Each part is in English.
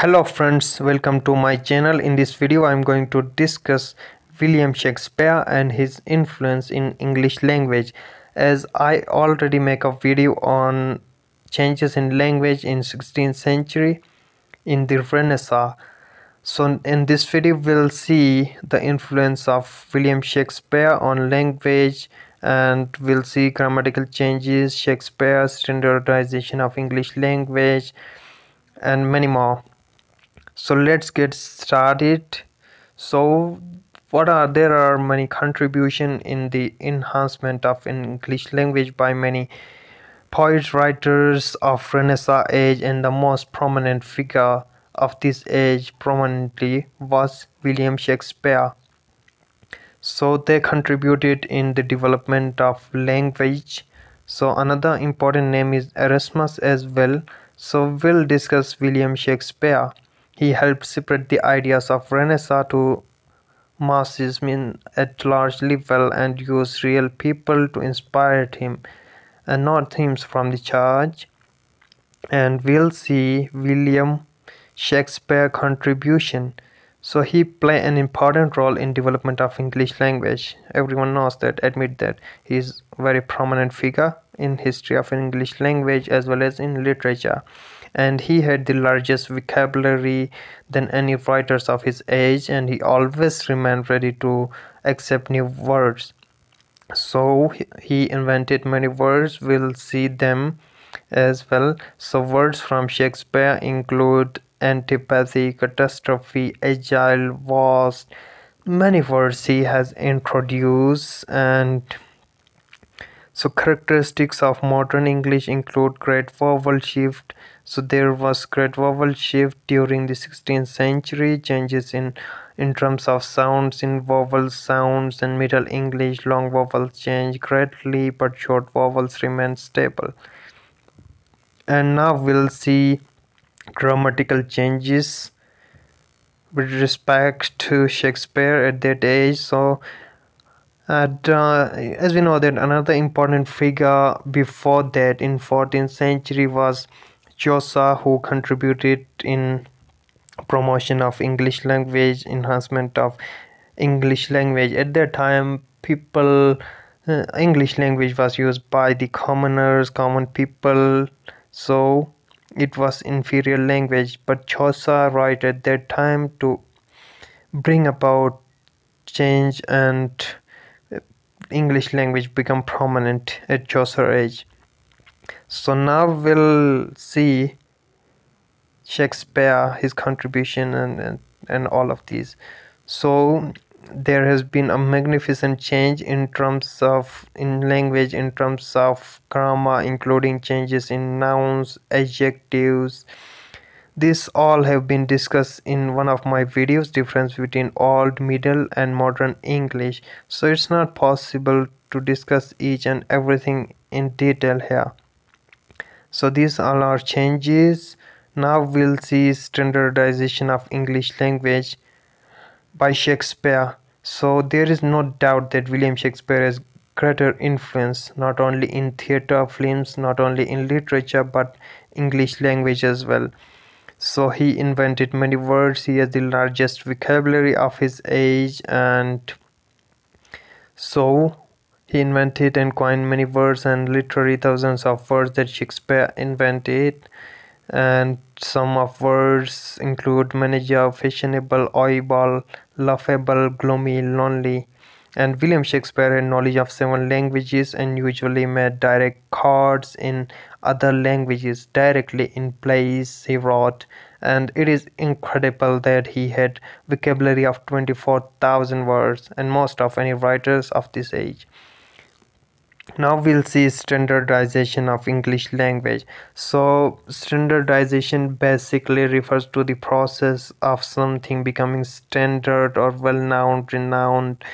hello friends. Welcome to my channel. In this video i'm going to discuss william shakespeare and his influence in english language. As i already make a video on changes in language in 16th century in the renaissance. So in this video we'll see the influence of william shakespeare on language and we'll see grammatical changes shakespeare's standardization of english language and many more so let's get started. So what are there are many contribution in the enhancement of english language by many poets writers of renaissance age and the most prominent figure of this age prominently was william shakespeare. So they contributed in the development of language. So another important name is erasmus as well. So we'll discuss william shakespeare he helped spread the ideas of Renaissance to masses at large level and used real people to inspire him and not themes from the church. And we'll see William Shakespeare contribution. So he played an important role in development of English language. Everyone knows that, admit that. He's a very prominent figure in history of English language as well as in literature and he had the largest vocabulary than any writers of his age and he always remained ready to accept new words. So he invented many words. We'll see them as well. So words from shakespeare include antipathy catastrophe agile vast many words he has introduced and so characteristics of modern english include great vowel shift. So there was great vowel shift during the 16th century changes in in terms of sounds in vowel sounds and middle english. Long vowels change greatly but short vowels remain stable. And now we'll see grammatical changes with respect to shakespeare at that age. So and uh, as we know that another important figure before that in 14th century was Chaucer who contributed in promotion of English language, enhancement of English language. At that time, people uh, English language was used by the commoners, common people, so it was inferior language. But Chaucer wrote at that time to bring about change and English language become prominent at Chaucer age. So now we'll see Shakespeare his contribution and, and and all of these. So there has been a magnificent change in terms of in language in terms of grammar including changes in nouns adjectives these all have been discussed in one of my videos difference between old middle and modern english. So it's not possible to discuss each and everything in detail here. So these all are changes. Now we'll see standardization of english language by shakespeare. So there is no doubt that william shakespeare has greater influence not only in theater films not only in literature but english language as well so he invented many words he has the largest vocabulary of his age and so he invented and coined many words and literally thousands of words that Shakespeare invented. And some of words include manager, fashionable, oible, laughable, gloomy, lonely. And William Shakespeare had knowledge of seven languages and usually made direct cards in other languages directly in plays he wrote. And it is incredible that he had vocabulary of 24,000 words and most of any writers of this age. Now we'll see standardization of english language. So standardization basically refers to the process of something becoming standard or well known renowned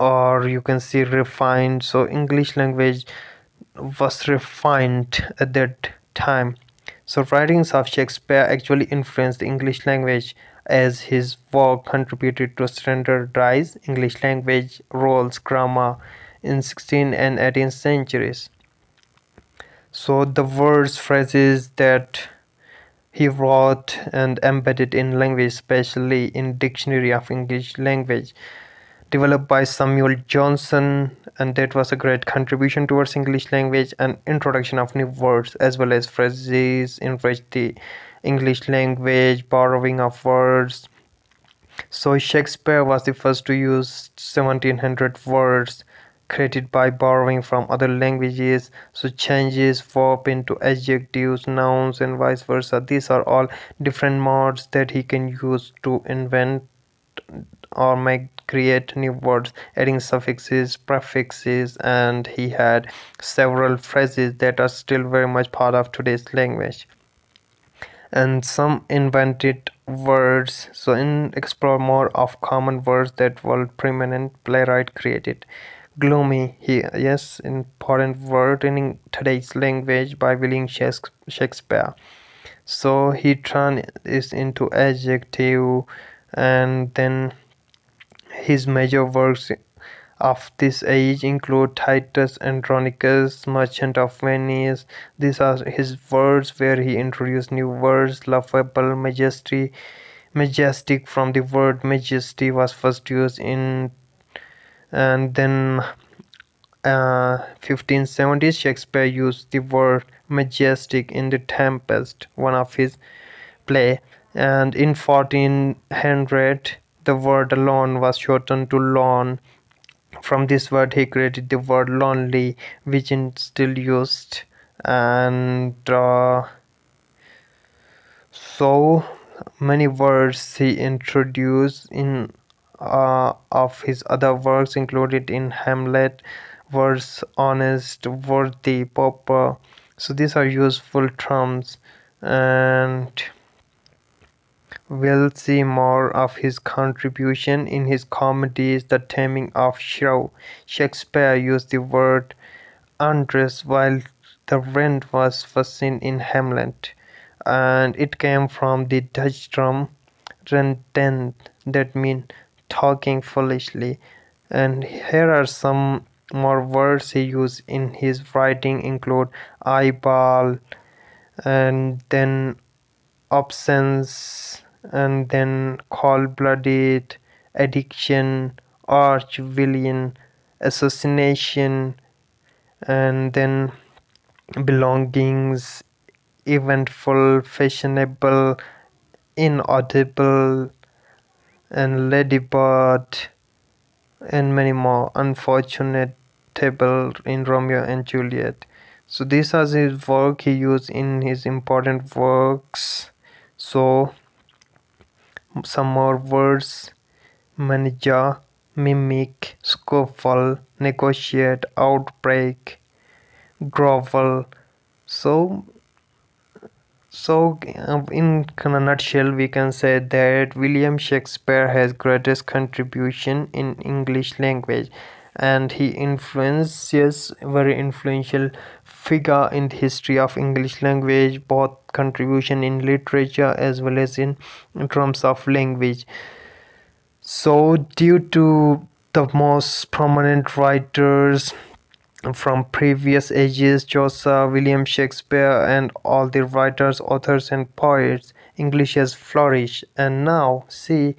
or you can see refined so english language was refined at that time. So writings of shakespeare actually influenced the english language as his work contributed to standardize english language rules grammar in 16th and 18th centuries. So the words phrases that he wrote and embedded in language, especially in Dictionary of English Language, developed by Samuel Johnson, and that was a great contribution towards English language and introduction of new words as well as phrases enrich the English language, borrowing of words. So Shakespeare was the first to use 1700 words created by borrowing from other languages so changes verb into adjectives nouns and vice versa these are all different modes that he can use to invent or make create new words adding suffixes prefixes and he had several phrases that are still very much part of today's language. And some invented words so in explore more of common words that world prominent playwright created. Gloomy here yes important word in today's language by william shakespeare. So he turned this into adjective and then his major works of this age include Titus Andronicus, Merchant of Venice. These are his words where he introduced new words, laughable, majesty, majestic from the word majesty was first used in and then uh, 1570s Shakespeare used the word majestic in the Tempest, one of his play, and in 1400 the word alone was shortened to lone. From this word he created the word lonely, which is still used, and uh, so many words he introduced in uh, of his other works included in Hamlet, words honest, worthy, proper. So these are useful terms and we'll see more of his contribution in his comedies The Taming of Shrew. Shakespeare used the word undress while the rent was first seen in Hamlet and it came from the Dutch term renten that means talking foolishly and here are some more words he used in his writing include eyeball and then absence and then cold-blooded addiction arch villain assassination and then belongings eventful fashionable inaudible and ladybird and many more. Unfortunate table in romeo and juliet. So these are his work he used in his important works. So some more words. Manager mimic scuffle negotiate outbreak. Grovel. So so uh, in a nutshell we can say that william shakespeare has greatest contribution in english language and he influences very influential figure in the history of english language both contribution in literature as well as in, in terms of language. So due to the most prominent writers from previous ages Chaucer, William Shakespeare and all the writers, authors and poets English has flourished. And now see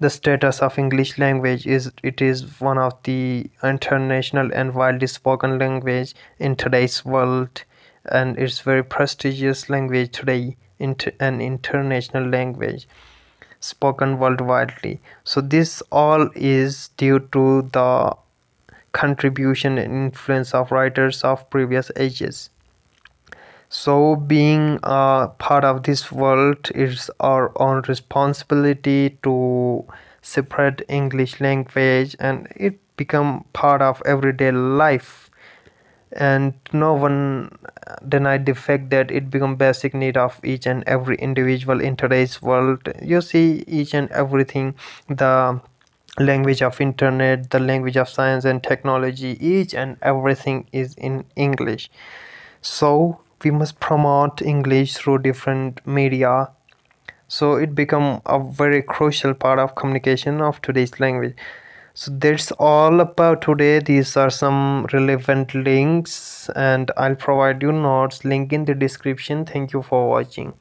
the status of English language is it is one of the international and widely spoken language in today's world and it's very prestigious language today inter an international language spoken worldwide so this all is due to the contribution and influence of writers of previous ages so being a part of this world is our own responsibility to spread english language and it become part of everyday life. And no one denied the fact that it become basic need of each and every individual in today's world. You see each and everything the language of internet the language of science and technology each and everything is in english. So we must promote english through different media. So it become a very crucial part of communication of today's language. So that's all about today. These are some relevant links and i'll provide you notes link in the description. Thank you for watching